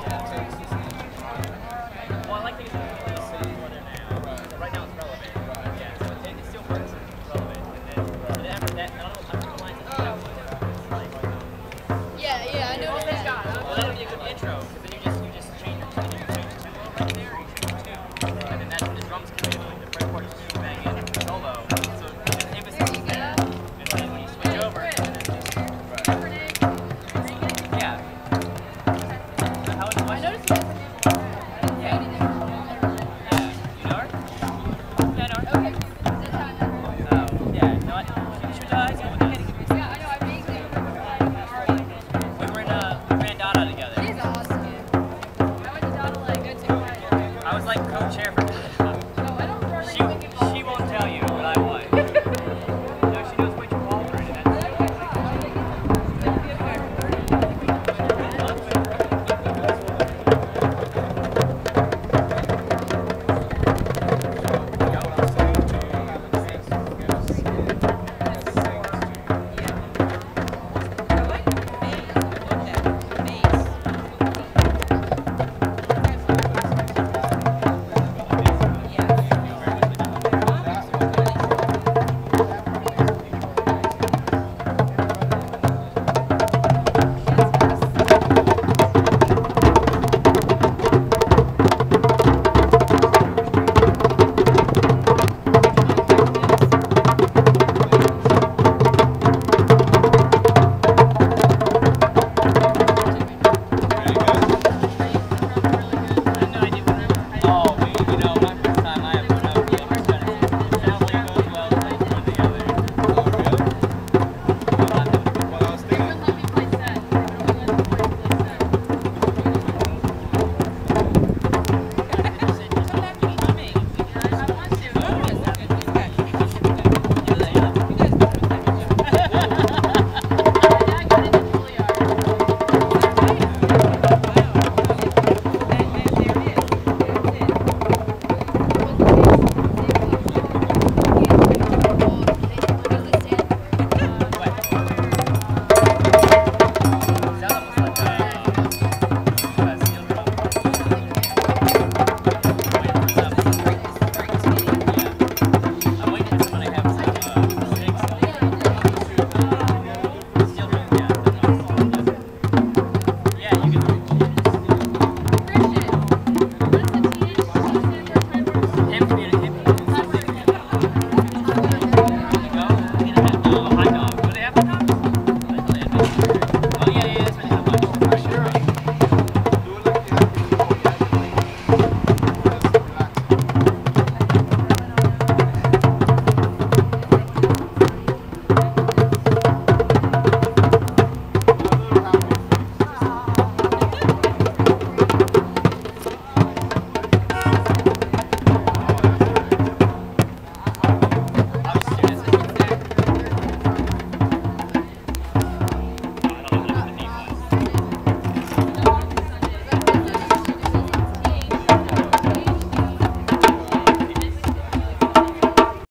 Yeah. like co-chair you know, community.